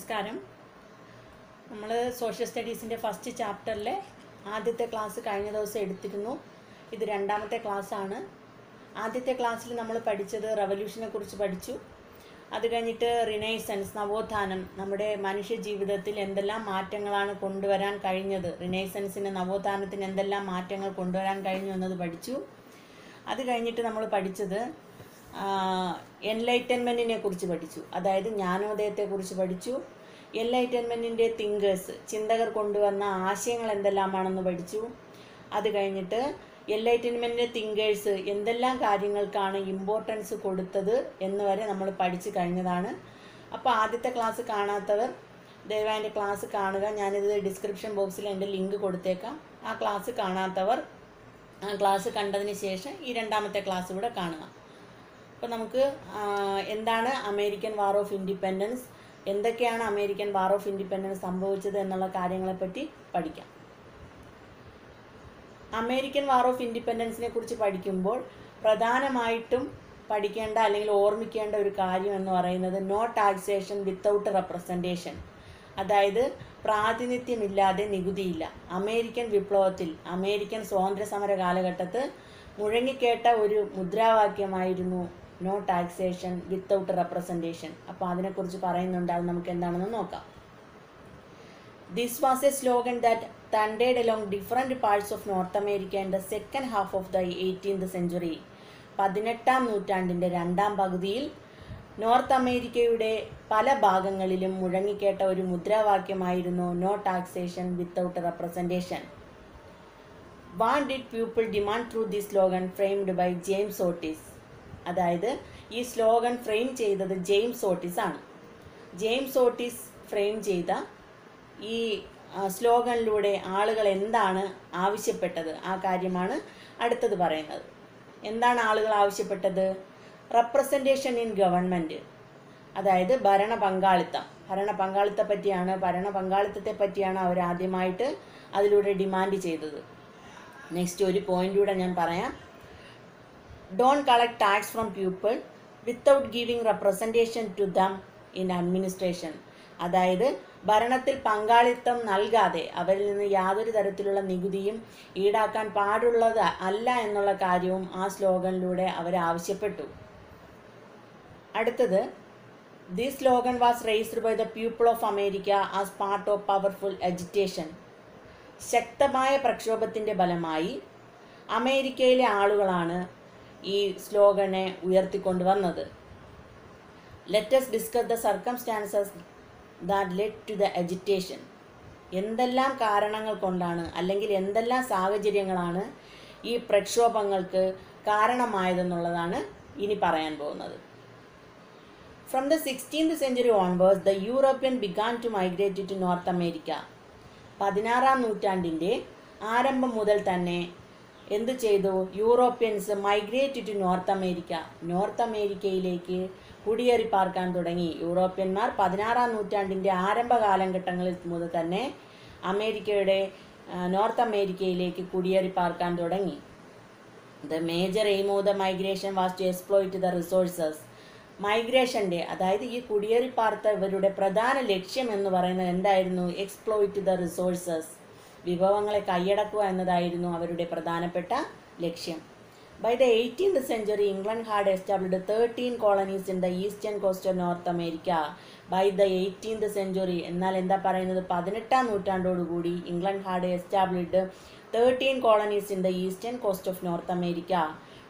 നമസ്കാരം. നമ്മൾ social സ്റ്റഡീസിന്റെ first ചാപ്റ്ററിലെ ആദ്യത്തെ ക്ലാസ് കഴിഞ്ഞ ദിവസം എടുത്തിരുന്നു. ഇത് രണ്ടാമത്തെ ക്ലാസ്സാണ് ആദ്യത്തെ ക്ലാസ്സിൽ നമ്മൾ പഠിച്ചത് റവല്യൂഷനെ കുറിച്ച് പഠിച്ചു. അത് കഴിഞ്ഞിട്ട് റിനൈസൻസ് നവോത്ഥാനം നമ്മുടെ മനുഷ്യ ജീവിതത്തിൽ എന്തെല്ലാം മാറ്റങ്ങളാണ് കൊണ്ടുവരാൻ കഴിഞ്ഞത്? റിനൈസൻസിന് നവോത്ഥാനത്തിന് എന്തെല്ലാം മാറ്റങ്ങൾ കൊണ്ടുവരാൻ കഴിഞ്ഞു എന്നത് പഠിച്ചു. അത് കഴിഞ്ഞിട്ട് നമ്മൾ പഠിച്ചത് എൻലൈറ്റൻമെന്റിനെ കുറിച്ച് പഠിച്ചു. അതായത് ജ്ഞാനോദയത്തെക്കുറിച്ച് പഠിച്ചു. എൻലൈറ്റൻമെന്റിന്റെ തിങ്കേഴ്സ് ചിന്തകർ കൊണ്ടുവന്ന ആശയങ്ങൾ എന്തെല്ലാമാണെന്ന് പഠിച്ചു. അത് കഴിഞ്ഞിട്ട് എൻലൈറ്റൻമെന്റിന്റെ തിങ്കേഴ്സ് എന്തെല്ലാം കാര്യങ്ങൾക്കാണ് ഇമ്പോർട്ടൻസ് കൊടുത്തത് എന്ന് വരെ നമ്മൾ പഠിച്ചു കഴിഞ്ഞതാണ്. അപ്പോൾ ആദ്യത്തെ ക്ലാസ് കാണാത്തവർ ദയവായി എന്റെ ക്ലാസ് കാണുക. ഞാനിത് ഡിസ്ക്രിപ്ഷൻ ബോക്സിൽ എന്റെ ലിങ്ക് കൊടുത്തേക്കാം. ആ ക്ലാസ് കാണാത്തവർ ആ ക്ലാസ് കണ്ടതിന് ശേഷം ഈ രണ്ടാമത്തെ ക്ലാസ് കൂടെ കാണുക. അപ്പോൾ നമുക്ക് എന്താണ് അമേരിക്കൻ വാർ ഓഫ് ഇൻഡിപെൻഡൻസ്? എന്തൊക്കെയാണ് അമേരിക്കൻ വാർ ഓഫ് ഇൻഡിപെൻഡൻസ് സംഭവിച്ചത് എന്നുള്ള കാര്യങ്ങളെപ്പറ്റി പഠിക്കാം. അമേരിക്കൻ വാർ ഓഫ് ഇൻഡിപെൻഡൻസിനെ കുറിച്ച് പഠിക്കുമ്പോൾ പ്രധാനമായിട്ടും പഠിക്കേണ്ട അല്ലെങ്കിൽ ഓർമ്മിക്കേണ്ട ഒരു കാര്യം എന്ന് പറയുന്നത് നോ ടാക്സേഷൻ വിത്തൗട്ട് റെപ്രസെന്റേഷൻ അതായത് പ്രാതിനിധ്യമില്ലാതെ നികുതിയില്ല. അമേരിക്കൻ വിപ്ലവത്തിൽ അമേരിക്കൻ സ്വാതന്ത്ര്യ സമര കാലഘട്ടത്ത് മുഴങ്ങിക്കേട്ട ഒരു മുദ്രാവാക്യമായിരുന്നു നോ ടാക്സേഷൻ വിത്തൗട്ട് റെപ്രസെന്റേഷൻ അപ്പോൾ അതിനെക്കുറിച്ച് പറയുന്നുണ്ട്. അത് നമുക്ക് എന്താണെന്ന് നോക്കാം. This was a slogan that thundered along different parts of North America in the second half of the 18th century പതിനെട്ടാം നൂറ്റാണ്ടിന്റെ രണ്ടാം പകുതിയിൽ നോർത്ത് അമേരിക്കയുടെ പല ഭാഗങ്ങളിലും മുഴങ്ങിക്കേട്ട ഒരു മുദ്രാവാക്യമായിരുന്നു no taxation without representation when did people demand through the slogan framed by James Otis അതായത് ഈ സ്ലോഗൻ ഫ്രെയിം ചെയ്തത് ജെയിംസ് ഓട്ടിസ് ആണ്. ജെയിംസ് ഓട്ടിസ് ഫ്രെയിം ചെയ്ത ഈ സ്ലോഗനിലൂടെ ആളുകൾ എന്താണ് ആവശ്യപ്പെട്ടത്? ആ കാര്യമാണ് അടുത്തത് പറയുന്നത്. എന്താണ് ആളുകൾ ആവശ്യപ്പെട്ടത്? റെപ്രസെന്റേഷൻ ഇൻ ഗവൺമെന്റ് അതായത് ഭരണ പങ്കാളിത്തം. ഭരണ പങ്കാളിത്തത്തെ പറ്റിയാണ് ഭരണ പങ്കാളിത്തത്തെ പറ്റിയാണ് അവർ ആദ്യമായിട്ട് അതിലൂടെ ഡിമാൻഡ് ചെയ്തത്. നെക്സ്റ്റ് ഒരു പോയിന്റ് ഞാൻ പറയാം. Don't collect tax from people without giving representation to them in administration. അതായത് ഭരണത്തിൽ പങ്കാളിത്തം നൽകാതെ അവരിൽ നിന്ന് യാതൊരു തരത്തിലുള്ള നികുതിയും ഈടാക്കാൻ പാടുള്ളത് അല്ല എന്നുള്ള കാര്യവും ആ സ്ലോഗനിലൂടെ അവർ ആവശ്യപ്പെട്ടു. അടുത്തത് the slogan was raised by the people of America as part of powerful agitation ശക്തമായ പ്രക്ഷോഭത്തിന്റെ ഫലമായി അമേരിക്കയിലെ ആളുകളാണ് ഈ സ്ലോഗനെ ഉയർത്തിക്കൊണ്ടുവന്നത് let's discuss the circumstances that led to the agitation എന്തെല്ലാം കാരണങ്ങൾ കൊണ്ടാണ് അല്ലെങ്കിൽ എന്തെല്ലാം സാഹചര്യങ്ങളാണ് ഈ പ്രക്ഷോഭങ്ങൾക്ക് കാരണമായതെന്നുള്ളതാണ് ഇനി പറയാൻ പോകുന്നത്. From the sixteenth century onwards the European began to migrate to North America പതിനാറാം നൂറ്റാണ്ടിന്റെ ആരംഭം മുതൽ തന്നെ എന്ത് ചെയ്തു? Europeans migrate to North America North അമേരിക്കയിലേക്ക് കുടിയേറി പാർക്കാൻ തുടങ്ങി. യൂറോപ്യന്മാർ പതിനാറാം നൂറ്റാണ്ടിന്റെ ആരംഭ കാലഘട്ടങ്ങളിൽ മുതൽ തന്നെ അമേരിക്കയുടെ നോർത്ത് അമേരിക്കയിലേക്ക് കുടിയേറി പാർക്കാൻ തുടങ്ങി. The major aim of the migration was to exploit the resources മൈഗ്രേഷന്റെ അതായത് ഈ കുടിയേറി പാർത്ത ഇവരുടെ പ്രധാന ലക്ഷ്യം എന്ന് പറയുന്നത് എന്തായിരുന്നു? എക്സ്പ്ലോയിറ്റ് ദ റിസോഴ്സസ് വിഭവങ്ങളെ കൈയടക്കുക എന്നതായിരുന്നു അവരുടെ പ്രധാനപ്പെട്ട ലക്ഷ്യം. By the eighteenth century England had established thirteen colonies in the eastern coast of North America by the eighteenth century എന്നാൽ എന്താ പറയുന്നത്? പതിനെട്ടാം നൂറ്റാണ്ടോടുകൂടി England had established thirteen colonies in the eastern coast of North America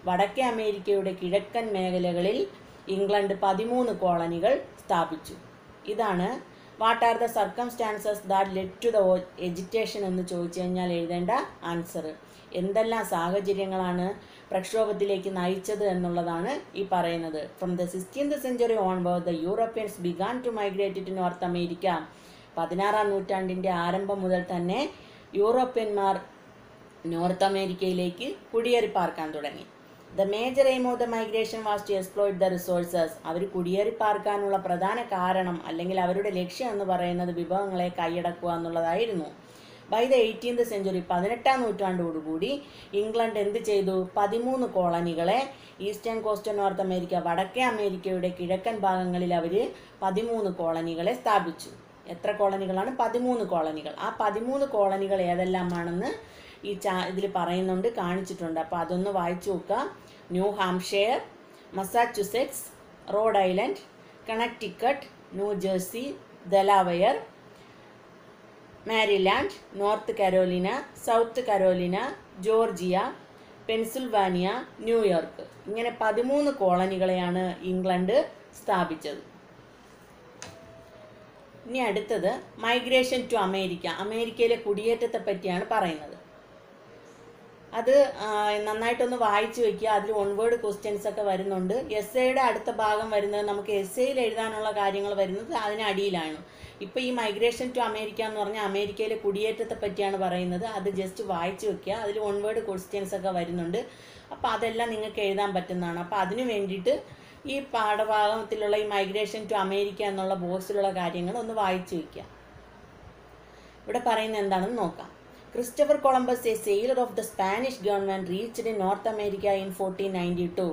വടക്കേ അമേരിക്കയുടെ കിഴക്കൻ മേഖലകളിൽ England പതിമൂന്ന് കോളനികൾ സ്ഥാപിച്ചു. ഇതാണ് what are the circumstances that led to the agitation എന്ന് ചോദിച്ചു കഴിഞ്ഞാൽ എഴുതേണ്ട ആൻസർ എന്തെല്ലാം സാഹചര്യങ്ങളാണ് പ്രക്ഷോഭത്തിലേക്ക് നയിച്ചത് എന്നുള്ളതാണ് ഈ പറയുന്നത്. From the sixteenth century onward the Europeans began to migrate to North America പതിനാറാം നൂറ്റാണ്ടിന്റെ ആരംഭം മുതൽ തന്നെ യൂറോപ്യന്മാർ നോർത്ത് അമേരിക്കയിലേക്ക് കുടിയേറി പാർക്കാൻ തുടങ്ങി. The major aim of the migration was to exploit the resources അവർ കുടിയേറി പാർക്കാനുള്ള പ്രധാന കാരണം അല്ലെങ്കിൽ അവരുടെ ലക്ഷ്യം എന്ന് പറയുന്നത് വിഭവങ്ങളെ കൈയടക്കുക എന്നുള്ളതായിരുന്നു. ബൈ ദ എയ്റ്റീൻത് സെഞ്ചുറി പതിനെട്ടാം നൂറ്റാണ്ടോടുകൂടി ഇംഗ്ലണ്ട് എന്ത് ചെയ്തു? പതിമൂന്ന് കോളനികളെ ഈസ്റ്റേൺ കോസ്റ്റ് നോർത്ത് അമേരിക്ക വടക്കേ അമേരിക്കയുടെ കിഴക്കൻ ഭാഗങ്ങളിൽ അവർ പതിമൂന്ന് കോളനികളെ സ്ഥാപിച്ചു. എത്ര കോളനികളാണ്? പതിമൂന്ന് കോളനികൾ. ആ പതിമൂന്ന് കോളനികൾ ഏതെല്ലാമാണെന്ന് ഈ ചാ ഇതിൽ പറയുന്നുണ്ട് കാണിച്ചിട്ടുണ്ട്. അപ്പോൾ അതൊന്ന് വായിച്ചു നോക്കുക. New Hampshire Massachusetts Rhode Island Connecticut New Jersey Delaware Maryland North Carolina South Carolina Georgia Pennsylvania New York. ഇങ്ങനെ പതിമൂന്ന് കോളനികളെയാണ് ഇംഗ്ലണ്ട് സ്ഥാപിച്ചത്. ഇനി അടുത്തത് മൈഗ്രേഷൻ ടു അമേരിക്ക. അമേരിക്കയിലെ കുടിയേറ്റത്തെ പറ്റിയാണ് പറയുന്നത്. അത് നന്നായിട്ടൊന്ന് വായിച്ചു വെക്കുക. അതിൽ വൺ വേർഡ് ക്വസ്റ്റ്യൻസ് ഒക്കെ വരുന്നുണ്ട്. എസ് എയുടെ അടുത്ത ഭാഗം വരുന്നത് നമുക്ക് എസ് എയിൽ എഴുതാനുള്ള കാര്യങ്ങൾ വരുന്നത് അതിനടിയിലാണ് ഇപ്പോൾ ഈ മൈഗ്രേഷൻ ടു അമേരിക്ക എന്ന് പറഞ്ഞാൽ അമേരിക്കയിലെ കുടിയേറ്റത്തെ പറ്റിയാണ് പറയുന്നത്. അത് ജസ്റ്റ് വായിച്ചു വെക്കുക. അതിൽ വൺ വേർഡ് ക്വസ്റ്റ്യൻസ് ഒക്കെ വരുന്നുണ്ട്. അപ്പോൾ അതെല്ലാം നിങ്ങൾക്ക് എഴുതാൻ പറ്റുന്നതാണ്. അപ്പോൾ അതിനു വേണ്ടിയിട്ട് ഈ പാഠഭാഗത്തിലുള്ള ഈ മൈഗ്രേഷൻ ടു അമേരിക്ക എന്നുള്ള ബോക്സിലുള്ള കാര്യങ്ങൾ ഒന്ന് വായിച്ചു വയ്ക്കുക ഇവിടെ പറയുന്നത് എന്താണെന്ന് നോക്കാം. Christopher Columbus a sailor of the Spanish government reached in North America in fourteen ninety two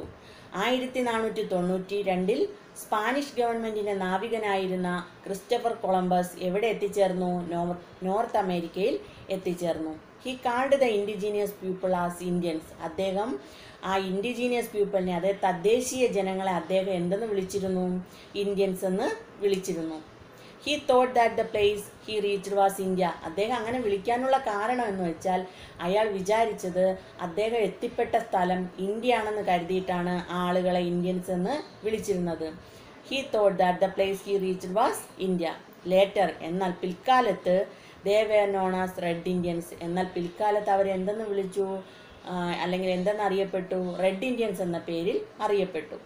ആയിരത്തി നാനൂറ്റി തൊണ്ണൂറ്റി രണ്ടിൽ സ്പാനിഷ് ഗവൺമെന്റിന്റെ നാവികനായിരുന്ന ക്രിസ്റ്റഫർ കൊളംബസ് എവിടെ എത്തിച്ചേർന്നു? നോർത്ത് അമേരിക്കയിൽ എത്തിച്ചേർന്നു. He called the indigenous people as Indians അദ്ദേഹം ആ ഇൻഡിജീനിയസ് പീപ്പിളിനെ അതായത് തദ്ദേശീയ ജനങ്ങളെ അദ്ദേഹം എന്തെന്ന് വിളിച്ചിരുന്നു? ഇന്ത്യൻസ് എന്ന് വിളിച്ചിരുന്നു. He thought that the place he reached was India അദ്ദേഹം അങ്ങനെ വിളിക്കാനുള്ള കാരണം എന്ന് വെച്ചാൽ അയാൾ വിചാരിച്ചത് അദ്ദേഹം എത്തിപ്പെട്ട സ്ഥലം ഇന്ത്യ ആണെന്ന് കരുതിയിട്ടാണ് ആളുകളെ ഇന്ത്യൻസ് എന്ന് വിളിച്ചിരുന്നത്. He thought that the place he reached was India later എന്നാൽ പിൽക്കാലത്ത് they were known as Red Indians എന്നാൽ പിൽക്കാലത്ത് അവർ എന്തെന്ന് വിളിച്ചു? അല്ലെങ്കിൽ എന്തെന്ന് അറിയപ്പെട്ടു? റെഡ് ഇന്ത്യൻസ് എന്ന പേരിൽ അറിയപ്പെട്ടു.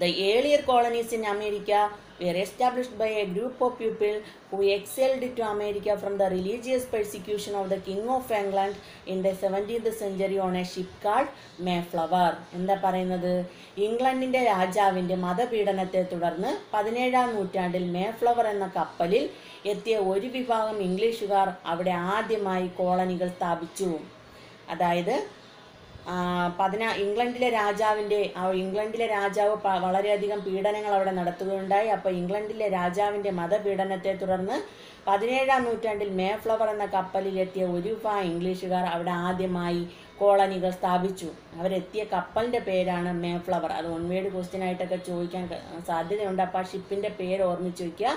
The earlier colonies in America were established by a group of people who exiled to America from the religious persecution of the King of England in the 17th century on a ship called Mayflower. എന്താ പറയുന്നത് ഇംഗ്ലണ്ടിന്റെ രാജാവിന്റെ മതപീഡനത്തെ തുടർന്ന് പതിനേഴാം നൂറ്റാണ്ടിൽ Mayflower എന്ന കപ്പലിൽ എത്തിയ ഒരു വിഭാഗം ഇംഗ്ലീഷുകാർ അവിടെ ആദ്യമായി കോളനികൾ സ്ഥാപിച്ചു അതായത് പതിനാ ഇംഗ്ലണ്ടിലെ രാജാവിന്റെ ഇംഗ്ലണ്ടിലെ രാജാവ് വളരെയധികം പീഡനങ്ങൾ അവിടെ നടത്തുകയുണ്ടായി. അപ്പോൾ ഇംഗ്ലണ്ടിലെ രാജാവിന്റെ മതപീഡനത്തെ തുടർന്ന് പതിനേഴാം നൂറ്റാണ്ടിൽ മേഫ്ലവർ എന്ന കപ്പലിലെത്തിയ ഒരു വിഭാഗം ഇംഗ്ലീഷുകാർ അവിടെ ആദ്യമായി കോളനികൾ സ്ഥാപിച്ചു. അവരെത്തിയ കപ്പലിന്റെ പേരാണ് മേഫ്ലവർ. അത് ഒൺവേഡ് ക്വസ്റ്റ്യൻ ആയിട്ടൊക്കെ ചോദിക്കാൻ സാധ്യതയുണ്ട്. അപ്പോൾ ആ ഷിപ്പിന്റെ പേര് ഓർമ്മിച്ച് വയ്ക്കുക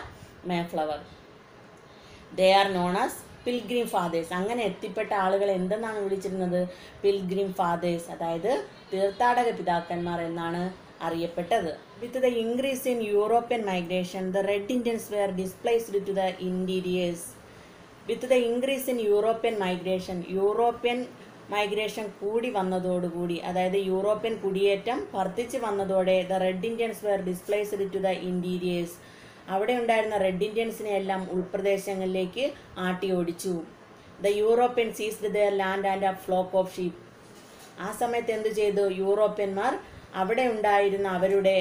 Mayflower. They are known as Pilgrim Fathers അങ്ങനെ എത്തിപ്പെട്ട ആളുകൾ എന്തെന്നാണ് വിളിച്ചിരുന്നത്? പിൽഗ്രീം ഫാദേഴ്സ് അതായത് തീർത്ഥാടക പിതാക്കന്മാർ എന്നാണ് അറിയപ്പെട്ടത്. With the increase in European migration the Red Indians were displaced to the interiors with the increase in European migration European migration കൂടി വന്നതോടുകൂടി അതായത് യൂറോപ്യൻ കുടിയേറ്റം വർദ്ധിച്ചു വന്നതോടെ the Red Indians were displaced to the interiors അവിടെ ഉണ്ടായിരുന്ന Red ഇന്ത്യൻസിനെ എല്ലാം ഉൾപ്രദേശങ്ങളിലേക്ക് ആട്ടി ഓടിച്ചു. The European seized the land and a flock of sheep ആ സമയത്ത് എന്തു ചെയ്തു? യൂറോപ്യന്മാർ അവിടെ ഉണ്ടായിരുന്ന അവരുടെ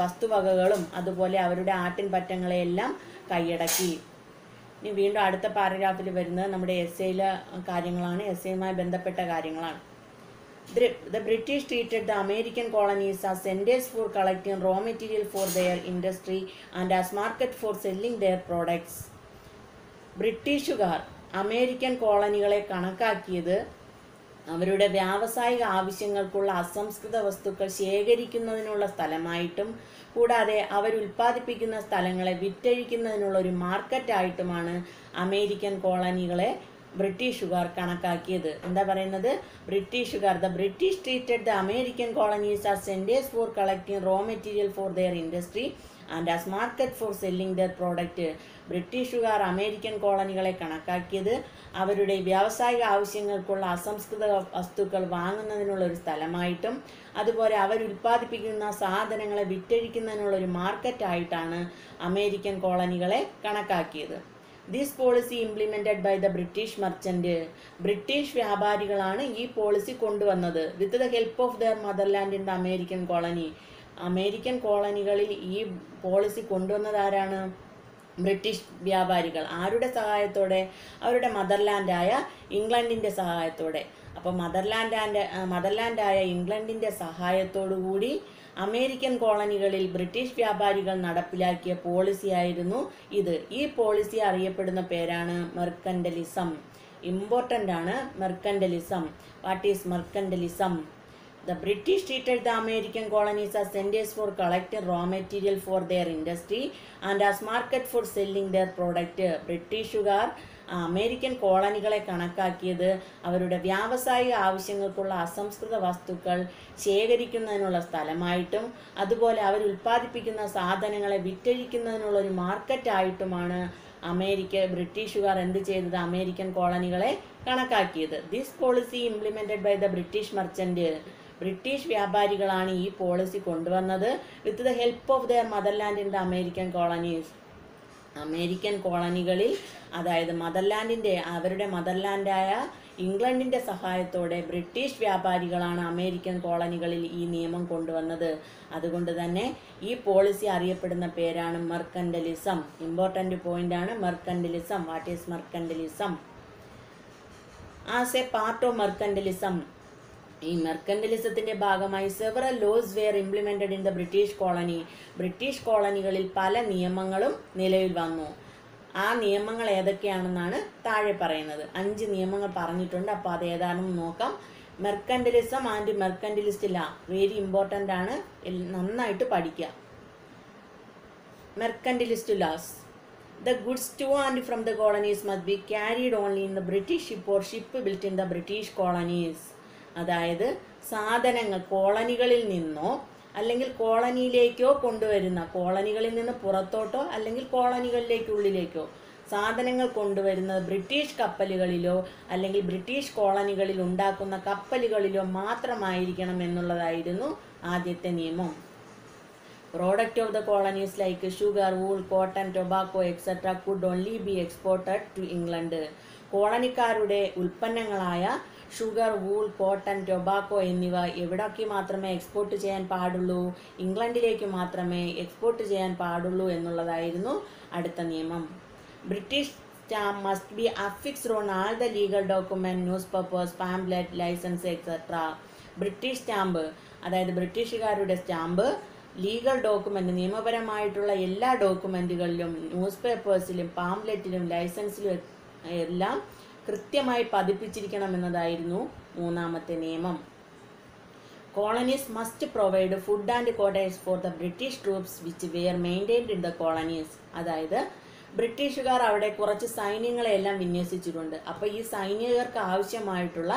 വസ്തുവകകളും അതുപോലെ അവരുടെ ആട്ടിൻ പറ്റങ്ങളെയെല്ലാം കൈയടക്കി. ഇനി വീണ്ടും അടുത്ത പാരഗ്രാഫിൽ വരുന്നത് നമ്മുടെ എസ് എയിലെ കാര്യങ്ങളാണ്. എസ് എയുമായി ബന്ധപ്പെട്ട കാര്യങ്ങളാണ്. The British treated the American colonies as centers for collecting raw material for their industry and as market for selling their products. ബ്രിട്ടീഷുകാർ അമേരിക്കൻ കോളനികളെ കണക്കാക്കിയത് അവരുടെ വ്യാവസായിക ആവശ്യങ്ങൾക്കുള്ള അസംസ്കൃത വസ്തുക്കൾ ശേഖരിക്കുന്നതിനുള്ള സ്ഥലമായിട്ടും കൂടാതെ അവരുൽപ്പാദിപ്പിക്കുന്ന സ്ഥലങ്ങളെ വിറ്റഴിക്കുന്നതിനുള്ള ഒരു മാർക്കറ്റായിട്ടുമാണ് അമേരിക്കൻ കോളനികളെ ബ്രിട്ടീഷുകാർ കണക്കാക്കിയത്. എന്താ പറയുന്നത്? ബ്രിട്ടീഷുകാർ the British treated the American colonies are centres for collecting raw material for their industry and as market for selling their product ബ്രിട്ടീഷുകാർ അമേരിക്കൻ കോളനികളെ കണക്കാക്കിയത്. അവരുടെ വ്യാവസായിക ആവശ്യങ്ങൾക്കുള്ള അസംസ്കൃത വസ്തുക്കൾ വാങ്ങുന്നതിനുള്ള ഒരു സ്ഥലമായിട്ടും അതുപോലെ അവരുൽപ്പാദിപ്പിക്കുന്ന സാധനങ്ങളെ വിറ്റഴിക്കുന്നതിനുള്ള ഒരു മാർക്കറ്റായിട്ടാണ് അമേരിക്കൻ കോളനികളെ കണക്കാക്കിയത്. This policy implemented by the British merchant British വ്യാപാരികളാണ് ഈ പോളിസി കൊണ്ടുവന്നത്. With the help of their motherland in the American colony American കോളനികളിൽ ഈ പോളിസി കൊണ്ടുവന്നത് ആരാണ്? ബ്രിട്ടീഷ് വ്യാപാരികൾ. ആരുടെ സഹായത്തോടെ? അവരുടെ മദർലാൻഡായ ഇംഗ്ലണ്ടിന്റെ സഹായത്തോടെ. അപ്പോൾ മദർലാൻഡ് മദർലാൻഡായ ഇംഗ്ലണ്ടിന്റെ സഹായത്തോടുകൂടി അമേരിക്കൻ കോളനികളിൽ ബ്രിട്ടീഷ് വ്യാപാരികൾ നടപ്പിലാക്കിയ പോളിസിയായിരുന്നു ഇത്. ഈ പോളിസി അറിയപ്പെടുന്ന പേരാണ് മെർക്കൻഡലിസം ഇമ്പോർട്ടന്റ് ആണ് mercantilism what is mercantilism the British treated the American colonies a centres for collect raw material for their industry and as market for selling their product. ബ്രിട്ടീഷുകാർ American കോളനികളെ കണക്കാക്കിയത് അവരുടെ വ്യാവസായിക ആവശ്യങ്ങൾക്കുള്ള അസംസ്കൃത വസ്തുക്കൾ ശേഖരിക്കുന്നതിനുള്ള സ്ഥലമായിട്ടും അതുപോലെ അവർ ഉൽപ്പാദിപ്പിക്കുന്ന സാധനങ്ങളെ വിറ്റഴിക്കുന്നതിനുള്ള ഒരു മാർക്കറ്റായിട്ടുമാണ് അമേരിക്ക ബ്രിട്ടീഷുകാർ എന്ത് ചെയ്തത്? അമേരിക്കൻ കോളനികളെ കണക്കാക്കിയത്. This policy implemented by the British merchant British വ്യാപാരികളാണ് ഈ പോളിസി കൊണ്ടുവന്നത്. With the help of their motherland in the American colonies American കോളനികളിൽ അതായത് മദർലാൻഡിന്റെ അവരുടെ മദർലാൻഡായ ഇംഗ്ലണ്ടിന്റെ സഹായത്തോടെ ബ്രിട്ടീഷ് വ്യാപാരികളാണ് അമേരിക്കൻ കോളനികളിൽ ഈ നിയമം കൊണ്ടുവന്നത്. അതുകൊണ്ട് തന്നെ ഈ പോളിസി അറിയപ്പെടുന്ന പേരാണ് മെർക്കൻഡലിസം ഇമ്പോർട്ടന്റ് പോയിന്റ് ആണ് mercantilism what is mercantilism as a part of mercantilism ഈ മെർക്കൻഡലിസത്തിന്റെ ഭാഗമായി several laws were implemented in the British colony British കോളനികളിൽ പല നിയമങ്ങളും നിലവിൽ വന്നു. ആ നിയമങ്ങൾ ഏതൊക്കെയാണെന്നാണ് താഴെ പറയുന്നത്. അഞ്ച് നിയമങ്ങൾ പറഞ്ഞിട്ടുണ്ട്. അപ്പോൾ അത് ഏതാണെന്ന് നോക്കാം. Mercantilism and mercantilist law very important ആണ്. നന്നായിട്ട് പഠിക്കുക mercantilist laws the goods to and from the colonies must be carried only in the British ship or ship built in the British colonies. അതായത് സാധനങ്ങൾ കോളനികളിൽ നിന്നോ അല്ലെങ്കിൽ കോളനിയിലേക്കോ കൊണ്ടുവരുന്ന കോളനികളിൽ നിന്ന് പുറത്തോട്ടോ അല്ലെങ്കിൽ കോളനികളിലേക്കുള്ളിലേക്കോ സാധനങ്ങൾ കൊണ്ടുവരുന്നത് ബ്രിട്ടീഷ് കപ്പലുകളിലോ അല്ലെങ്കിൽ ബ്രിട്ടീഷ് കോളനികളിൽ ഉണ്ടാക്കുന്ന കപ്പലുകളിലോ മാത്രമായിരിക്കണം എന്നുള്ളതായിരുന്നു ആദ്യത്തെ നിയമം product of the colonies like sugar wool cotton tobacco etc. Could only be exported to England കോളനിക്കാരുടെ ഉൽപ്പന്നങ്ങളായ ഷുഗർ വൂൾ കോട്ടൺ ടൊബാക്കോ എന്നിവ എവിടേക്ക് മാത്രമേ എക്സ്പോർട്ട് ചെയ്യാൻ പാടുള്ളൂ? ഇംഗ്ലണ്ടിലേക്ക് മാത്രമേ എക്സ്പോർട്ട് ചെയ്യാൻ പാടുള്ളൂ എന്നുള്ളതായിരുന്നു അടുത്ത നിയമം. British stamp must be affixed on all the legal document newspapers pamphlet licence etcetera British stamp അതായത് ബ്രിട്ടീഷുകാരുടെ സ്റ്റാമ്പ് ലീഗൽ ഡോക്യുമെന്റ് നിയമപരമായിട്ടുള്ള എല്ലാ ഡോക്യുമെന്റുകളിലും ന്യൂസ് പേപ്പേഴ്സിലും പാംപ്ലെറ്റിലും ലൈസൻസിലും എല്ലാം കൃത്യമായി പതിപ്പിച്ചിരിക്കണം എന്നതായിരുന്നു മൂന്നാമത്തെ നിയമം. Colonies must provide food and quarters for the British troops which were maintained in the colonies അതായത് ബ്രിട്ടീഷുകാർ അവിടെ കുറച്ച് സൈന്യങ്ങളെല്ലാം വിന്യസിച്ചിട്ടുണ്ട്. അപ്പോൾ ഈ സൈനികർക്ക് ആവശ്യമായിട്ടുള്ള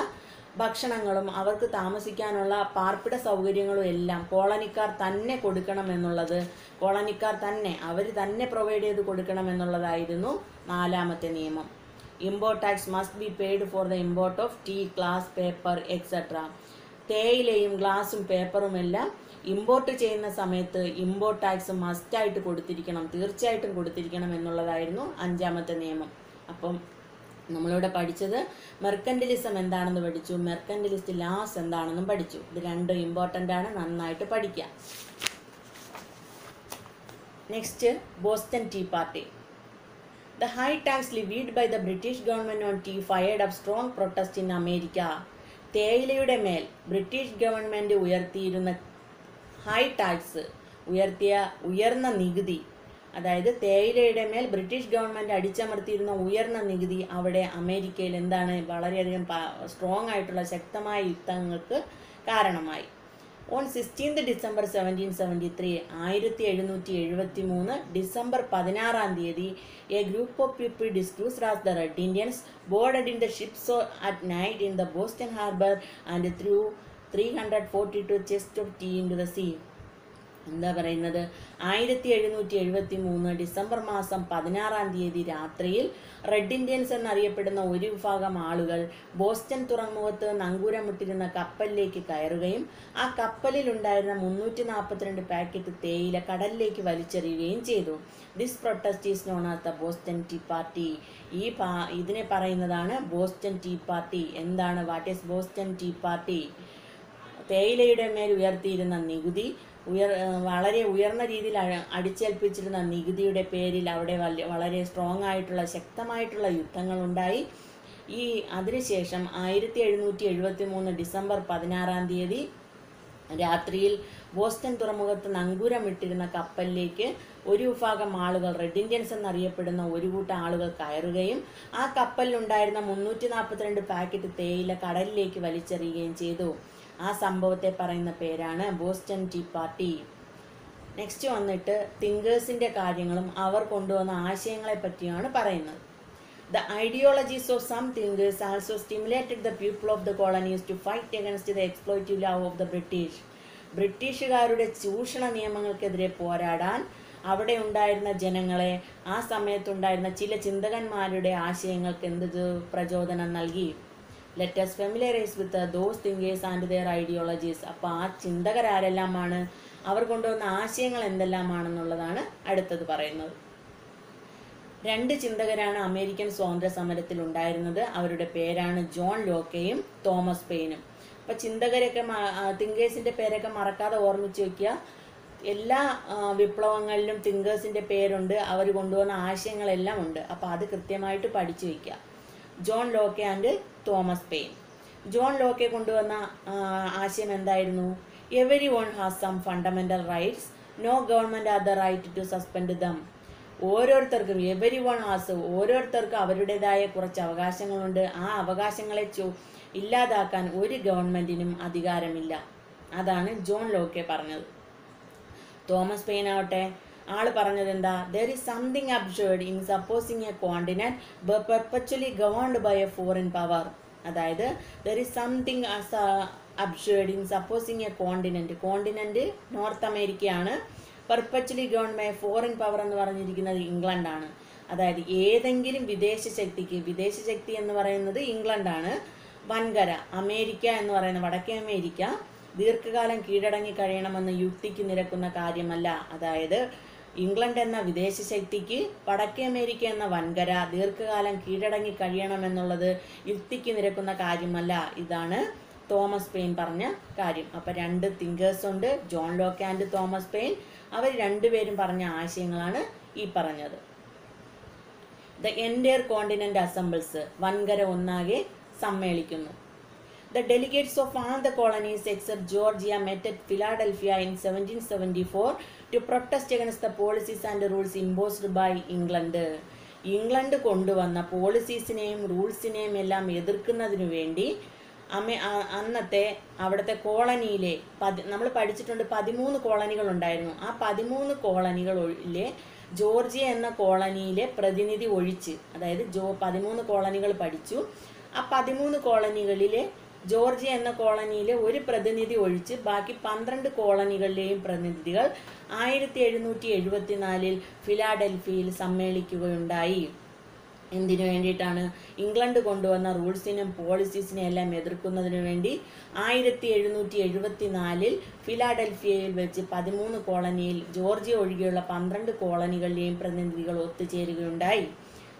ഭക്ഷണങ്ങളും അവർക്ക് താമസിക്കാനുള്ള പാർപ്പിട സൗകര്യങ്ങളും എല്ലാം കോളനിക്കാർ തന്നെ കൊടുക്കണം എന്നുള്ളത് കോളനിക്കാർ തന്നെ അവർ തന്നെ പ്രൊവൈഡ് ചെയ്ത് കൊടുക്കണം എന്നുള്ളതായിരുന്നു നാലാമത്തെ നിയമം. Import tax must be paid for the import of tea glass paper etcetera തേയിലയും ഗ്ലാസും പേപ്പറും എല്ലാം ഇമ്പോർട്ട് ചെയ്യുന്ന സമയത്ത് ഇമ്പോർട്ട് ടാക്സ് മസ്റ്റായിട്ട് കൊടുത്തിരിക്കണം തീർച്ചയായിട്ടും കൊടുത്തിരിക്കണം എന്നുള്ളതായിരുന്നു അഞ്ചാമത്തെ നിയമം. അപ്പം നമ്മളിവിടെ പഠിച്ചത് മെർക്കൻഡലിസം എന്താണെന്ന് പഠിച്ചു മെർക്കൻഡലിസ്റ്റ് ലാസ് എന്താണെന്നും പഠിച്ചു. ഇത് രണ്ടും ഇമ്പോർട്ടന്റ് ആണ് നന്നായിട്ട് പഠിക്കുക next Boston Tea Party The high tax levied by the British government on tea fired up strong protest in America. തേയിലയുടെ മേൽ ബ്രിട്ടീഷ് ഗവൺമെന്റ് ഉയർത്തിയിരുന്ന ഹൈ ടാക്സ് ഉയർത്തിയ ഉയർന്ന നികുതി അതായത് തേയിലയുടെ മേൽ ബ്രിട്ടീഷ് ഗവൺമെന്റ് അടിച്ചമർത്തിയിരുന്ന ഉയർന്ന നികുതി അവിടെ അമേരിക്കയിൽ എന്താണ് വളരെയധികം സ്ട്രോങ് ആയിട്ടുള്ള ശക്തമായ യുദ്ധങ്ങൾക്ക് കാരണമായി on sixteenth December seventeen seventy three ആയിരത്തി എഴുന്നൂറ്റി എഴുപത്തി മൂന്ന് ഡിസംബർ പതിനാറാം തീയതി a group of people disguised as the Red Indians boarded in the ships at night in the Boston harbour and threw three hundred forty two chest of tea into the sea എന്താ പറയുന്നത്? ആയിരത്തി എഴുന്നൂറ്റി എഴുപത്തി മൂന്ന് December മാസം പതിനാറാം തീയതി രാത്രിയിൽ റെഡ് ഇന്ത്യൻസ് എന്നറിയപ്പെടുന്ന ഒരു വിഭാഗം ആളുകൾ ബോസ്റ്റൺ തുറമുഖത്ത് നങ്കൂരമിട്ടിരുന്ന കപ്പലിലേക്ക് കയറുകയും ആ കപ്പലിൽ ഉണ്ടായിരുന്ന മുന്നൂറ്റി നാൽപ്പത്തിരണ്ട് പാക്കറ്റ് തേയില കടലിലേക്ക് വലിച്ചെറിയുകയും ചെയ്തു. This protest is known as the Boston Tea Party ഈ പാ ഇതിനെ പറയുന്നതാണ് ബോസ്റ്റൺ ടീ പാർട്ടി എന്താണ്? What is Boston Tea Party തേയിലയുടെ മേൽ ഉയർത്തിയിരുന്ന നികുതി ഉയർ വളരെ ഉയർന്ന രീതിയിൽ അടിച്ചേൽപ്പിച്ചിരുന്ന നികുതിയുടെ പേരിൽ അവിടെ വളരെ സ്ട്രോങ് ആയിട്ടുള്ള ശക്തമായിട്ടുള്ള യുദ്ധങ്ങളുണ്ടായി. ഈ അതിനുശേഷം ആയിരത്തി എഴുന്നൂറ്റി എഴുപത്തി മൂന്ന് ഡിസംബർ പതിനാറാം തീയതി രാത്രിയിൽ ബോസ്റ്റൺ തുറമുഖത്ത് നങ്കൂരമിട്ടിരുന്ന കപ്പലിലേക്ക് ഒരു വിഭാഗം ആളുകൾ റെഡ് ഇന്ത്യൻസ് എന്നറിയപ്പെടുന്ന ഒരു കൂട്ടം ആളുകൾ കയറുകയും ആ കപ്പലിലുണ്ടായിരുന്ന മുന്നൂറ്റി നാൽപ്പത്തിരണ്ട് പാക്കറ്റ് തേയില കടലിലേക്ക് വലിച്ചെറിയുകയും ചെയ്തു. ആ സംഭവത്തെ പറയുന്ന പേരാണ് ബോസ്റ്റൺ ടീ പാർട്ടി. നെക്സ്റ്റ് വന്നിട്ട് തിങ്കേഴ്സിന്റെ കാര്യങ്ങളും അവർ കൊണ്ടുവന്ന ആശയങ്ങളെ പറ്റിയാണ് പറയുന്നത്. The ideologies of some thinkers also stimulated the people of the colonies to fight against the exploitative law of the British ബ്രിട്ടീഷുകാരുടെ ചൂഷണ നിയമങ്ങൾക്കെതിരെ പോരാടാൻ അവിടെ ഉണ്ടായിരുന്ന ജനങ്ങളെ ആ സമയത്തുണ്ടായിരുന്ന ചില ചിന്തകന്മാരുടെ ആശയങ്ങൾക്ക് എന്ത് പ്രചോദനം നൽകി? Let's familiarise with those thinkers and their ideologies അപ്പോൾ ആ ചിന്തകരാരെല്ലാമാണ്? അവർ കൊണ്ടുവന്ന ആശയങ്ങൾ എന്തെല്ലാമാണെന്നുള്ളതാണ് അടുത്തത് പറയുന്നത്. രണ്ട് ചിന്തകരാണ് അമേരിക്കൻ സ്വാതന്ത്ര്യ സമരത്തിൽ ഉണ്ടായിരുന്നത്. അവരുടെ പേരാണ് ജോൺ ലോക്കയും തോമസ് പെയിനും. അപ്പം ചിന്തകരൊക്കെ തിങ്കേഴ്സിന്റെ പേരൊക്കെ മറക്കാതെ ഓർമ്മിച്ച് വെക്കുക. എല്ലാ വിപ്ലവങ്ങളിലും തിങ്കേഴ്സിന്റെ പേരുണ്ട്. അവർ കൊണ്ടുവന്ന ആശയങ്ങളെല്ലാം ഉണ്ട്. അപ്പോൾ അത് കൃത്യമായിട്ട് പഠിച്ചു വെക്കുക. ജോൺ ലോക്കെ ആൻഡ് തോമസ് പെയിൻ. ജോൺ ലോക്കെ കൊണ്ടുവന്ന ആശയം എന്തായിരുന്നു? Everyone has some fundamental rights no government are the right to suspend them ഓരോരുത്തർക്കും എവരി വൺ ഹാസ് ഓരോരുത്തർക്കും അവരുടേതായ കുറച്ച് അവകാശങ്ങളുണ്ട്. ആ അവകാശങ്ങളെ ചോ ഇല്ലാതാക്കാൻ ഒരു ഗവൺമെന്റിനും അധികാരമില്ല. അതാണ് ജോൺ ലോക്കെ പറഞ്ഞത്. തോമസ് പെയിൻ ആവട്ടെ ആൾ പറഞ്ഞത് എന്താ there is something absurd in supposing a continent perpetually governed by a foreign power അതായത് there is something absurd in supposing a continent continent north അമേരിക്കയാണ് perpetually governed by foreign power എന്ന് പറഞ്ഞിരിക്കുന്നത് ഇംഗ്ലണ്ടാണ് അതായത് ഏതെങ്കിലും വിദേശ ശക്തിക്ക് വിദേശ ശക്തി എന്ന് പറയുന്നത് ഇംഗ്ലണ്ടാണ് വൻകര അമേരിക്ക എന്ന് പറയുന്ന വടക്കേ അമേരിക്ക ദീർഘകാലം കീഴടങ്ങി കഴിയണമെന്ന് യുക്തിക്ക് നിരക്കുന്ന കാര്യമല്ല. അതായത് ഇംഗ്ലണ്ട് എന്ന വിദേശ ശക്തിക്ക് വടക്കേ അമേരിക്ക എന്ന വൻകര ദീർഘകാലം കീഴടങ്ങി കഴിയണമെന്നുള്ളത് യുക്തിക്ക് നിരക്കുന്ന കാര്യമല്ല. ഇതാണ് തോമസ് പെയിൻ പറഞ്ഞ കാര്യം. അപ്പൊ രണ്ട് തിങ്കേഴ്സ് ഉണ്ട് John Locke and Thomas Paine. അവർ രണ്ടുപേരും പറഞ്ഞ ആശയങ്ങളാണ് ഈ പറഞ്ഞത്. ദ എന്റയർ കോണ്ടിനെന്റ് അസംബിൾസ് വൻകര ഒന്നാകെ സമ്മേളിക്കുന്നു. The delegates of all the colonies except Georgia met Philadelphia in seventeen seventy four to protest against the policies and rules imposed by England England കൊണ്ടുവന്ന പോളിസീസിനെയും റൂൾസിനെയും എല്ലാം എതിർക്കുന്നതിനു വേണ്ടി അമേ അന്നത്തെ അവിടുത്തെ കോളനിയിലെ പതി നമ്മൾ പഠിച്ചിട്ടുണ്ട് പതിമൂന്ന് കോളനികൾ ഉണ്ടായിരുന്നു. ആ പതിമൂന്ന് കോളനികളിലെ ജോർജിയ എന്ന കോളനിയിലെ പ്രതിനിധി ഒഴിച്ച് അതായത് ജോ പതിമൂന്ന് കോളനികൾ പഠിച്ചു. ആ പതിമൂന്ന് കോളനികളിലെ ജോർജിയ എന്ന കോളനിയിലെ ഒരു പ്രതിനിധി ഒഴിച്ച് ബാക്കി പന്ത്രണ്ട് കോളനികളിലെയും പ്രതിനിധികൾ ആയിരത്തി എഴുന്നൂറ്റി എഴുപത്തിനാലിൽ ഫിലാഡൽഫിയയിൽ സമ്മേളിക്കുകയുണ്ടായി. എന്തിനു വേണ്ടിയിട്ടാണ് ഇംഗ്ലണ്ട് കൊണ്ടുവന്ന റൂൾസിനും പോളിസീസിനെ എല്ലാം എതിർക്കുന്നതിനു വേണ്ടി ആയിരത്തി എഴുന്നൂറ്റി എഴുപത്തി നാലിൽ ഫിലാഡൽഫിയയിൽ വെച്ച് പതിമൂന്ന് കോളനിയിൽ ജോർജിയ ഒഴികെയുള്ള പന്ത്രണ്ട് കോളനികളിലെയും പ്രതിനിധികൾ ഒത്തുചേരുകയുണ്ടായി.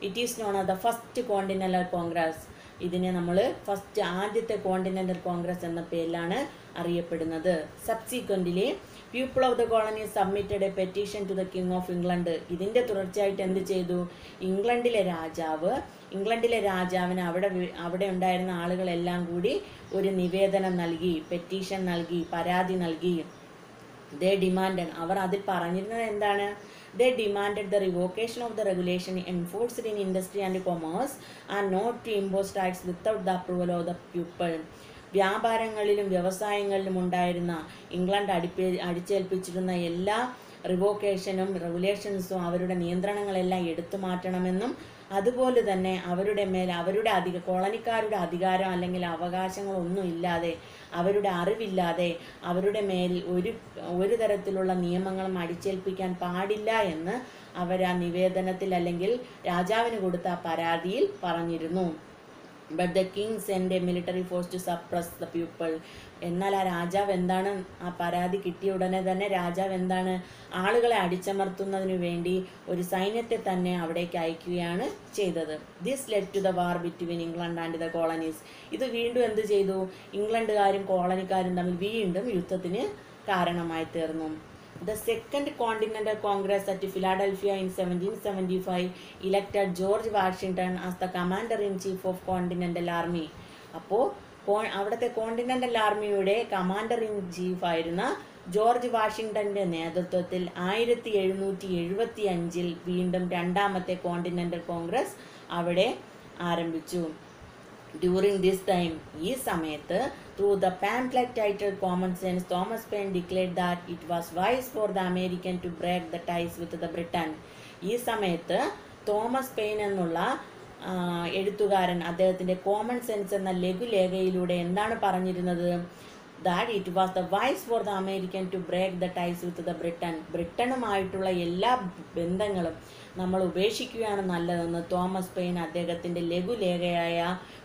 It is known as the first continental congress ഇതിനെ നമ്മൾ ഫസ്റ്റ് ആദ്യത്തെ കോണ്ടിനെന്റൽ കോൺഗ്രസ് എന്ന പേരിലാണ് അറിയപ്പെടുന്നത്. Subsequently people of the colony submitted a petition to the king of England ഇതിന്റെ തുടർച്ചയായിട്ട് എന്ത് ചെയ്തു? ഇംഗ്ലണ്ടിലെ രാജാവ് ഇംഗ്ലണ്ടിലെ രാജാവിന് അവിടെ അവിടെ ഉണ്ടായിരുന്ന ആളുകളെല്ലാം കൂടി ഒരു നിവേദനം നൽകി പെറ്റീഷൻ നൽകി പരാതി നൽകി. ദേ ഡിമാൻഡ് അവർ അതിൽ പറഞ്ഞിരുന്നത് എന്താണ്? They demanded the revocation of the regulation enforced in industry and commerce and not to impose tax without the approval of the people വ്യാപാരങ്ങളിലും വ്യവസായങ്ങളിലും ഉണ്ടായിരുന്ന ഇംഗ്ലണ്ട് അടിപ്പേ അടിച്ചേൽപ്പിച്ചിരുന്ന എല്ലാ റിവോക്കേഷനും റെഗുലേഷൻസും അവരുടെ നിയന്ത്രണങ്ങളെല്ലാം എടുത്തു മാറ്റണമെന്നും അതുപോലെ തന്നെ അവരുടെ മേൽ അവരുടെ അധിക കോളനിക്കാരുടെ അധികാരം അല്ലെങ്കിൽ അവകാശങ്ങളൊന്നും ഇല്ലാതെ അവരുടെ അറിവില്ലാതെ അവരുടെ മേൽ ഒരു ഒരു തരത്തിലുള്ള നിയമങ്ങളും അടിച്ചേൽപ്പിക്കാൻ പാടില്ല എന്ന് അവർ ആ നിവേദനത്തിൽ അല്ലെങ്കിൽ രാജാവിന് കൊടുത്ത പരാതിയിൽ പറഞ്ഞിരുന്നു. But the king send a military force to suppress the people എന്നാൽ ആ രാജാവ് എന്താണ് ആ പരാതി കിട്ടിയ ഉടനെ തന്നെ രാജാവ് എന്താണ് ആളുകളെ അടിച്ചമർത്തുന്നതിന് വേണ്ടി ഒരു സൈന്യത്തെ തന്നെ അവിടേക്ക് അയക്കുകയാണ് ചെയ്തത്. This led to the war between England and the colonies ഇത് വീണ്ടും എന്ത് ചെയ്തു? ഇംഗ്ലണ്ടുകാരും കോളനിക്കാരും തമ്മിൽ വീണ്ടും യുദ്ധത്തിന് കാരണമായി തീർന്നു. The Second Continental Congress at Philadelphia in 1775 elected George Washington as the Commander-in-Chief of Continental Army. അപ്പോൾ അവിടുത്തെ കോണ്ടിനെന്റൽ ആർമിയുടെ കമാൻഡർ ഇൻ ചീഫ് ആയിരുന്ന ജോർജ് വാഷിങ്ടന്റെ നേതൃത്വത്തിൽ ആയിരത്തി എഴുന്നൂറ്റി എഴുപത്തി അഞ്ചിൽ വീണ്ടും രണ്ടാമത്തെ കോണ്ടിനെന്റൽ കോൺഗ്രസ് അവിടെ ആരംഭിച്ചു ഡ്യൂറിങ് ദിസ് ടൈം ഈ സമയത്ത് through the pamphlet ടൈറ്റഡ് common sense Thomas Paine declared that it was wise for the American to break the ties with the Britain ഈ സമയത്ത് തോമസ് പെയിൻ എന്നുള്ള എഴുത്തുകാരൻ അദ്ദേഹത്തിന്റെ കോമൺ സെൻസ് എന്ന ലഘുലേഖയിലൂടെ എന്താണ് പറഞ്ഞിരുന്നത്? That it was the wise for the American to break the ties with the Britain ബ്രിട്ടനുമായിട്ടുള്ള എല്ലാ ബന്ധങ്ങളും നമ്മൾ ഉപേക്ഷിക്കുകയാണ് നല്ലതെന്ന് തോമസ് പെയിൻ അദ്ദേഹത്തിന്റെ ലഘുലേഖയായ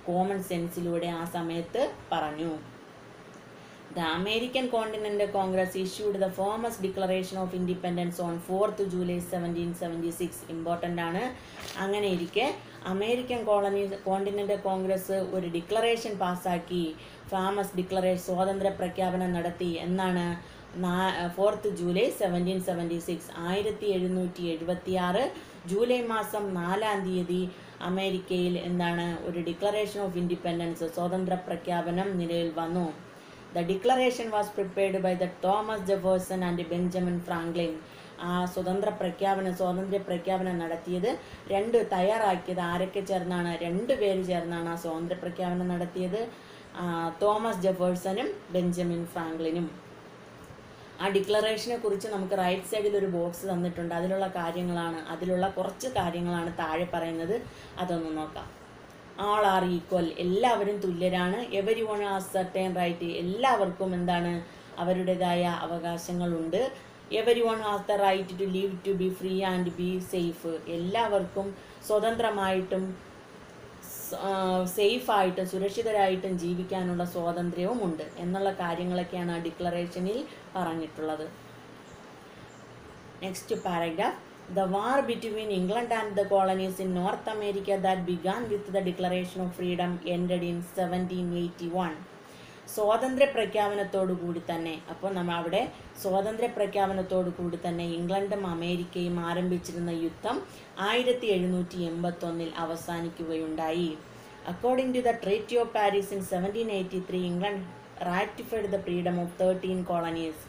കോമൺ സെൻസിലൂടെ ആ സമയത്ത് പറഞ്ഞു. The American continent congress issued the famous declaration of independence on fourth July seventeen seventy six important ആണ്. അങ്ങനെ ഇരിക്കെ അമേരിക്കൻ കോളനി കോണ്ടിനെന്റൽ കോൺഗ്രസ് ഒരു ഡിക്ലറേഷൻ പാസ്സാക്കി ഫാമസ് ഡിക്ലറേഷൻ സ്വാതന്ത്ര്യ പ്രഖ്യാപനം നടത്തി എന്നാണ് fourth July seventeen seventy six ആയിരത്തി എഴുന്നൂറ്റി എഴുപത്തി ആറ് ജൂലൈ മാസം നാലാം തീയതി അമേരിക്കയിൽ എന്താണ് ഒരു ഡിക്ലറേഷൻ ഓഫ് ഇൻഡിപെൻഡൻസ് സ്വാതന്ത്ര്യ പ്രഖ്യാപനം നിലയിൽ വന്നു. The declaration was prepared by the Thomas Jefferson and Benjamin Franklin ആ സ്വതന്ത്ര പ്രഖ്യാപനം സ്വാതന്ത്ര്യ പ്രഖ്യാപനം നടത്തിയത്. രണ്ട് തയ്യാറാക്കിയത് ആരൊക്കെ ചേർന്നാണ്? രണ്ട് പേര് ചേർന്നാണ് ആ സ്വാതന്ത്ര്യ പ്രഖ്യാപനം നടത്തിയത്. തോമസ് ജെഫേഴ്സണും ബെഞ്ചമിൻ ഫ്രാങ്ക്ലിനും. ആ ഡിക്ലറേഷനെ കുറിച്ച് നമുക്ക് റൈറ്റ് സൈഡിൽ ഒരു ബോക്സ് തന്നിട്ടുണ്ട്. അതിലുള്ള കാര്യങ്ങളാണ് അതിലുള്ള കുറച്ച് കാര്യങ്ങളാണ് താഴെ പറയുന്നത്. അതൊന്ന് നോക്കാം. ആൾ ആർ ഈക്വൽ എല്ലാവരും തുല്യരാണ്. Every one a certain right എല്ലാവർക്കും എന്താണ്? അവരുടേതായ അവകാശങ്ങളുണ്ട്. Everyone has the right to live to be free and be safe എല്ലാവർക്കും സ്വതന്ത്രമായിട്ടും സേഫായിട്ടും സുരക്ഷിതരായിട്ടും ജീവിക്കാനുള്ള സ്വാതന്ത്ര്യവും ഉണ്ട് എന്നുള്ള കാര്യങ്ങളൊക്കെയാണ് ആ ഡിക്ലറേഷനിൽ പറഞ്ഞിട്ടുള്ളത്. Next paragraph the war between England and the colonies in North America that began with the declaration of freedom ended in seventeen eighty one സ്വാതന്ത്ര്യ പ്രഖ്യാപനത്തോടു കൂടി തന്നെ. അപ്പോൾ നമ്മൾ അവിടെ സ്വാതന്ത്ര്യ പ്രഖ്യാപനത്തോടു കൂടി തന്നെ ഇംഗ്ലണ്ടും അമേരിക്കയും ആരംഭിച്ചിരുന്ന യുദ്ധം ആയിരത്തി എഴുന്നൂറ്റി എൺപത്തൊന്നിൽ അവസാനിക്കുകയുണ്ടായി. According to the treaty of Paris in seventeen eighty three England ratified the freedom of thirteen colonies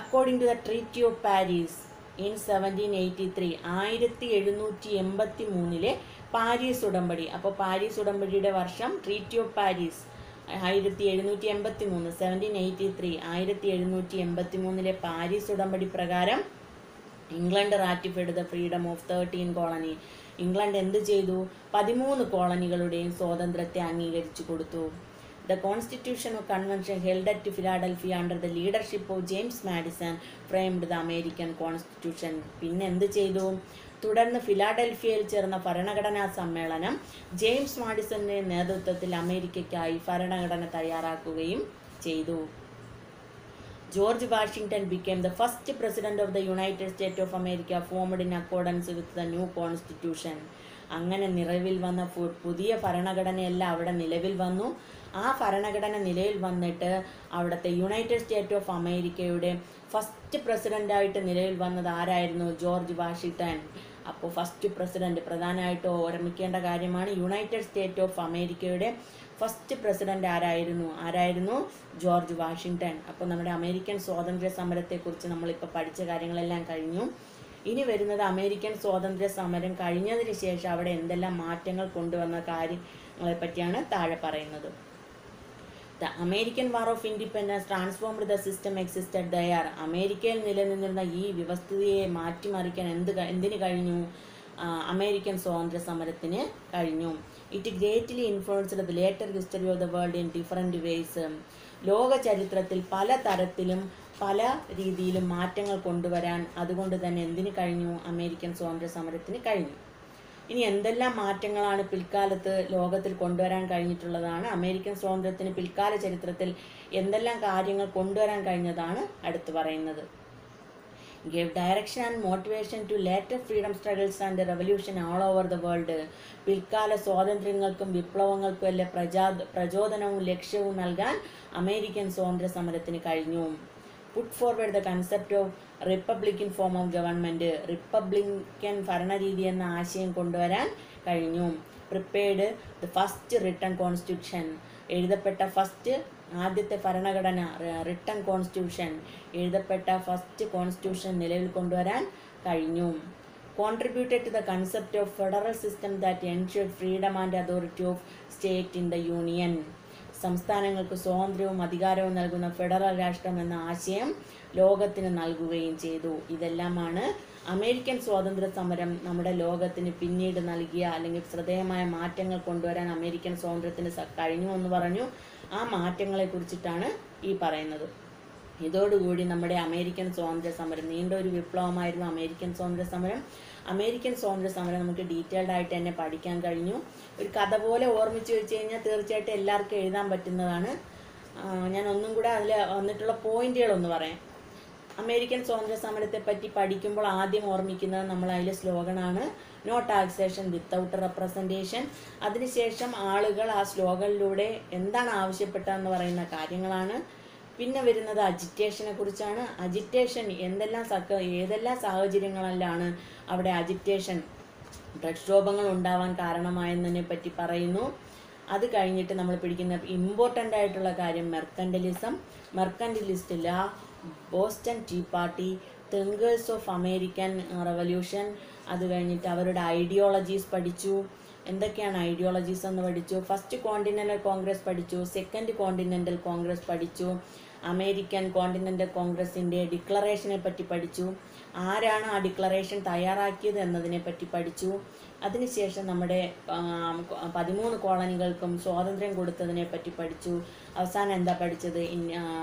according to the treaty of Paris in seventeen eighty three ആയിരത്തി എഴുന്നൂറ്റി എൺപത്തി മൂന്നിലെ പാരീസ് ഉടമ്പടി. അപ്പോൾ പാരീസ് ഉടമ്പടിയുടെ വർഷം ട്രീറ്റി ഓഫ് പാരീസ് ആയിരത്തി എഴുന്നൂറ്റി എൺപത്തി മൂന്ന് സെവന്റീൻ എയ്റ്റി ത്രീ ആയിരത്തി എഴുന്നൂറ്റി എൺപത്തി മൂന്നിലെ പാരീസ് ഉടമ്പടി പ്രകാരം England ratified the freedom of thirteen colony England എന്ത് ചെയ്തു? പതിമൂന്ന് കോളനികളുടെയും സ്വാതന്ത്ര്യത്തെ അംഗീകരിച്ചു കൊടുത്തു. The constitution of convention held at Philadelphia under the leadership of James Madison framed the American constitution പിന്നെ എന്ത് ചെയ്തു? തുടർന്ന് ഫിലാഡൽഫിയയിൽ ചേർന്ന ഭരണഘടനാ സമ്മേളനം ജെയിംസ് മാഡിസന്റെ നേതൃത്വത്തിൽ അമേരിക്കയ്ക്കായി ഭരണഘടന തയ്യാറാക്കുകയും ചെയ്തു. George Washington became the first president of the United State of America formed in accordance with the new constitution അങ്ങനെ നിലവിൽ വന്ന പുതിയ ഭരണഘടനയെല്ലാം അവിടെ നിലവിൽ വന്നു. ആ ഭരണഘടന നിലയിൽ വന്നിട്ട് അവിടുത്തെ യുണൈറ്റഡ് സ്റ്റേറ്റ് ഓഫ് അമേരിക്കയുടെ ഫസ്റ്റ് പ്രസിഡന്റായിട്ട് നിലവിൽ വന്നത് ആരായിരുന്നു? ജോർജ് വാഷിങ്ടൺ അപ്പോൾ ഫസ്റ്റ് പ്രസിഡന്റ് പ്രധാനമായിട്ട് ഓർമ്മിക്കേണ്ട കാര്യമാണ് യുണൈറ്റഡ് സ്റ്റേറ്റ് ഓഫ് അമേരിക്കയുടെ ഫസ്റ്റ് പ്രസിഡന്റ് ആരായിരുന്നു? ആരായിരുന്നു? George Washington. അപ്പോൾ നമ്മുടെ അമേരിക്കൻ സ്വാതന്ത്ര്യ സമരത്തെക്കുറിച്ച് നമ്മളിപ്പോൾ പഠിച്ച കാര്യങ്ങളെല്ലാം കഴിഞ്ഞു. ഇനി വരുന്നത് അമേരിക്കൻ സ്വാതന്ത്ര്യ സമരം കഴിഞ്ഞതിന് ശേഷം അവിടെ എന്തെല്ലാം മാറ്റങ്ങൾ കൊണ്ടുവന്ന കാര്യങ്ങളെ പറ്റിയാണ് താഴെ പറയുന്നത്. The American war of independence transformed the system existed there അമേരിക്കയിൽ നിലനിന്നിരുന്ന ഈ വ്യവസ്ഥിതിയെ മാറ്റിമറിക്കാൻ എന്ത് എന്തിന് കഴിഞ്ഞു? അമേരിക്കൻ സ്വാതന്ത്ര്യ സമരത്തിന് കഴിഞ്ഞു. It greatly influenced the later history of the world in different ways ലോക ചരിത്രത്തിൽ പല തരത്തിലും പല രീതിയിലും മാറ്റങ്ങൾ കൊണ്ടുവരാൻ അതുകൊണ്ട് തന്നെ എന്തിന് കഴിഞ്ഞു? അമേരിക്കൻ സ്വാതന്ത്ര്യ സമരത്തിന് കഴിഞ്ഞു. ഇനി എന്തെല്ലാം മാറ്റങ്ങളാണ് പിൽക്കാലത്ത് ലോകത്തിൽ കൊണ്ടുവരാൻ കഴിഞ്ഞിട്ടുള്ളതാണ്? അമേരിക്കൻ സ്വാതന്ത്ര്യത്തിന് പിൽക്കാല ചരിത്രത്തിൽ എന്തെല്ലാം കാര്യങ്ങൾ കൊണ്ടുവരാൻ കഴിഞ്ഞതാണ് അടുത്ത് പറയുന്നത്. Give direction and motivation to later freedom struggles and revolution all over the world പിൽക്കാല സ്വാതന്ത്ര്യങ്ങൾക്കും വിപ്ലവങ്ങൾക്കും എല്ലാം പ്രചാ പ്രചോദനവും ലക്ഷ്യവും നൽകാൻ അമേരിക്കൻ സ്വാതന്ത്ര്യ സമരത്തിന് കഴിഞ്ഞു. Put forward the concept of republican form of government republican ഭരണരീതി എന്ന ആശയം കൊണ്ടുവരാൻ കഴിഞ്ഞു. Prepared the first written constitution എഴുതപ്പെട്ട ഫസ്റ്റ് ആദ്യത്തെ ഭരണഘടന റിട്ടൺ കോൺസ്റ്റിറ്റ്യൂഷൻ എഴുതപ്പെട്ട ഫസ്റ്റ് കോൺസ്റ്റിറ്റ്യൂഷൻ നിലവിൽ കൊണ്ടുവരാൻ കഴിഞ്ഞു. Contributed to the concept of federal system that ensured freedom and authority of state in the union സംസ്ഥാനങ്ങൾക്ക് സ്വാതന്ത്ര്യവും അധികാരവും നൽകുന്ന ഫെഡറൽ രാഷ്ട്രം എന്ന ആശയം ലോകത്തിന് നൽകുകയും ചെയ്തു. ഇതെല്ലാമാണ് അമേരിക്കൻ സ്വാതന്ത്ര്യ സമരം നമ്മുടെ ലോകത്തിന് പിന്നീട് നൽകിയ അല്ലെങ്കിൽ ശ്രദ്ധേയമായ മാറ്റങ്ങൾ കൊണ്ടുവരാൻ അമേരിക്കൻ സ്വാതന്ത്ര്യത്തിന് കഴിഞ്ഞു എന്ന് പറഞ്ഞു. ആ മാറ്റങ്ങളെ കുറിച്ചിട്ടാണ് ഈ പറയുന്നത്. ഇതോടുകൂടി നമ്മുടെ അമേരിക്കൻ സ്വാതന്ത്ര്യ സമരം നീണ്ട ഒരു വിപ്ലവമായിരുന്നു അമേരിക്കൻ സ്വാതന്ത്ര്യ സമരം. അമേരിക്കൻ സ്വാതന്ത്ര്യ സമരം നമുക്ക് ഡീറ്റെയിൽഡ് ആയിട്ട് തന്നെ പഠിക്കാൻ കഴിഞ്ഞു. ഒരു കഥ പോലെ ഓർമ്മിച്ച് വെച്ച് കഴിഞ്ഞാൽ തീർച്ചയായിട്ടും എല്ലാവർക്കും എഴുതാൻ പറ്റുന്നതാണ്. ഞാൻ ഒന്നും കൂടെ അതിൽ വന്നിട്ടുള്ള പോയിന്റുകളൊന്ന് പറയാം. അമേരിക്കൻ സ്വാതന്ത്ര്യ സമരത്തെ പറ്റി പഠിക്കുമ്പോൾ ആദ്യം ഓർമ്മിക്കുന്നത് നമ്മൾ അതിലെ ആണ് നോ ടാക്സേഷൻ വിത്തൗട്ട് റെപ്രസെന്റേഷൻ അതിനുശേഷം ആളുകൾ ആ സ്ലോഗനിലൂടെ എന്താണ് ആവശ്യപ്പെട്ടതെന്ന് പറയുന്ന കാര്യങ്ങളാണ്. പിന്നെ വരുന്നത് അജിറ്റേഷനെ കുറിച്ചാണ്. അജിറ്റേഷൻ എന്തെല്ലാം സക്ക ഏതെല്ലാം സാഹചര്യങ്ങളിലാണ് അവിടെ അജിറ്റേഷൻ പ്രക്ഷോഭങ്ങൾ ഉണ്ടാവാൻ കാരണമായെന്നതിനെ പറ്റി പറയുന്നു. അത് കഴിഞ്ഞിട്ട് നമ്മൾ പിടിക്കുന്ന ഇമ്പോർട്ടന്റ് ആയിട്ടുള്ള കാര്യം മെർക്കൻഡലിസം മെർക്കൻഡലിസ്റ്റ് ലാ Boston tea party thinkers of American revolution അത് കഴിഞ്ഞിട്ട് അവരുടെ ഐഡിയോളജീസ് പഠിച്ചു. എന്തൊക്കെയാണ് ഐഡിയോളജീസ് എന്ന് പഠിച്ചു? ഫസ്റ്റ് കോണ്ടിനെന്റൽ കോൺഗ്രസ് പഠിച്ചു. സെക്കൻഡ് കോണ്ടിനെന്റൽ കോൺഗ്രസ് പഠിച്ചു. അമേരിക്കൻ കോണ്ടിനെന്റൽ കോൺഗ്രസിന്റെ ഡിക്ലറേഷനെ പറ്റി പഠിച്ചു. ആരാണ് ആ ഡിക്ലറേഷൻ തയ്യാറാക്കിയത് എന്നതിനെ പറ്റി പഠിച്ചു. അതിനുശേഷം നമ്മുടെ പതിമൂന്ന് കോളനികൾക്കും സ്വാതന്ത്ര്യം കൊടുത്തതിനെ പറ്റി പഠിച്ചു. അവസാനം എന്താ പഠിച്ചത്?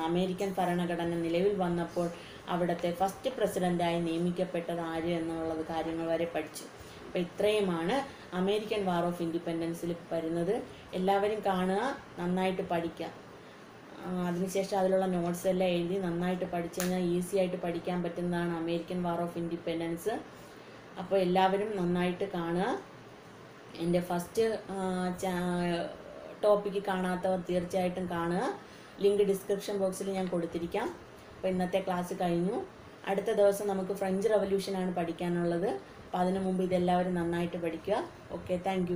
അമേരിക്കൻ ഭരണഘടന നിലവിൽ വന്നപ്പോൾ അവിടുത്തെ ഫസ്റ്റ് പ്രസിഡന്റായി നിയമിക്കപ്പെട്ടത് ആര് എന്നുള്ളത് കാര്യങ്ങൾ വരെ പഠിച്ചു. അപ്പോൾ ഇത്രയുമാണ് അമേരിക്കൻ വാർ ഓഫ് ഇൻഡിപെൻഡൻസിൽ വരുന്നത്. എല്ലാവരും കാണുക നന്നായിട്ട് പഠിക്കുക. അതിനുശേഷം അതിലുള്ള നോട്ട്സ് എല്ലാം എഴുതി നന്നായിട്ട് പഠിച്ചു കഴിഞ്ഞാൽ ഈസി ആയിട്ട് പഠിക്കാൻ പറ്റുന്നതാണ് അമേരിക്കൻ വാർ ഓഫ് ഇൻഡിപെൻഡൻസ് അപ്പോൾ എല്ലാവരും നന്നായിട്ട് കാണുക. എന്റെ ഫസ്റ്റ് ടോപ്പിക്ക് കാണാത്തവർ തീർച്ചയായിട്ടും കാണുക. ലിങ്ക് ഡിസ്ക്രിപ്ഷൻ ബോക്സിൽ ഞാൻ കൊടുത്തിരിക്കാം. അപ്പോൾ ഇന്നത്തെ ക്ലാസ് കഴിഞ്ഞു. അടുത്ത ദിവസം നമുക്ക് ഫ്രഞ്ച് റവല്യൂഷനാണ് പഠിക്കാനുള്ളത്. അപ്പോൾ അതിനു മുമ്പ് ഇതെല്ലാവരും നന്നായിട്ട് പഠിക്കുക. Okay thank